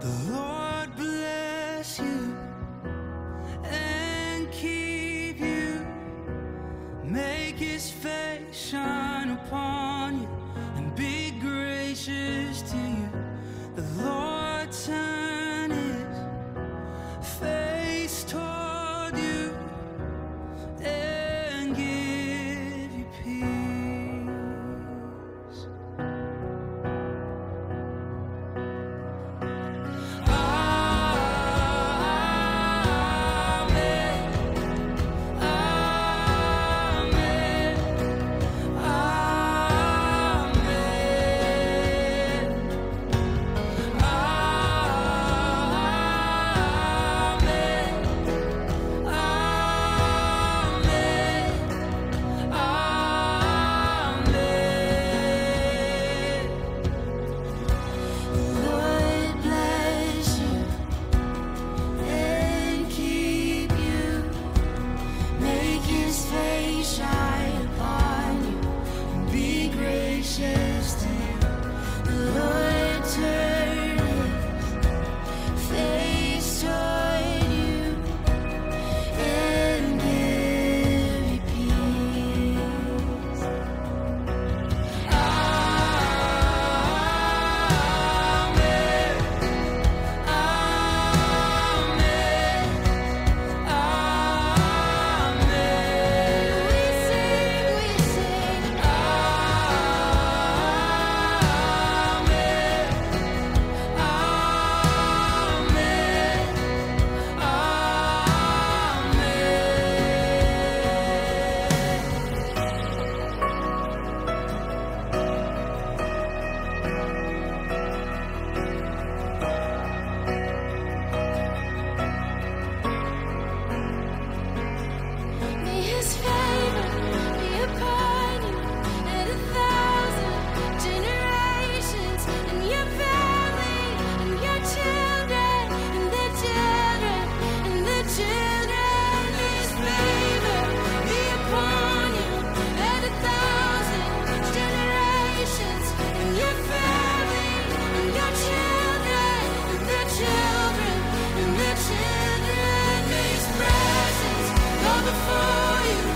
The Lord for you.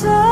sun.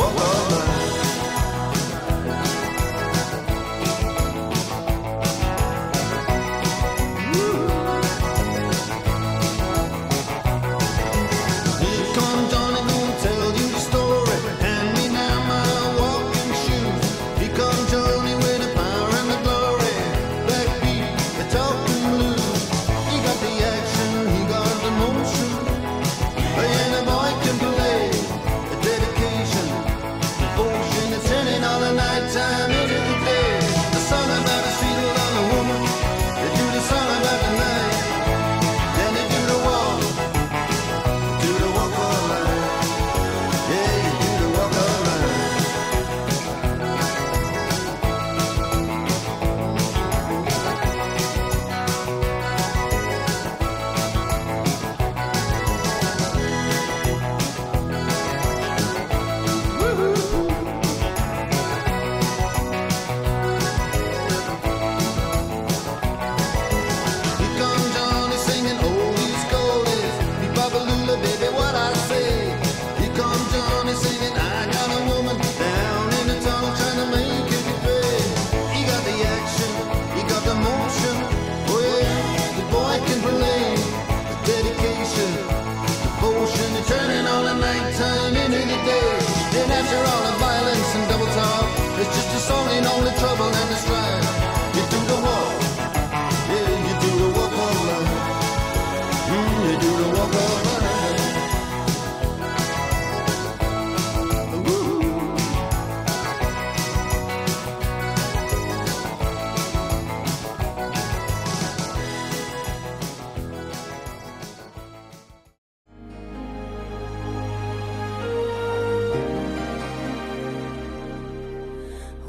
whoa, whoa.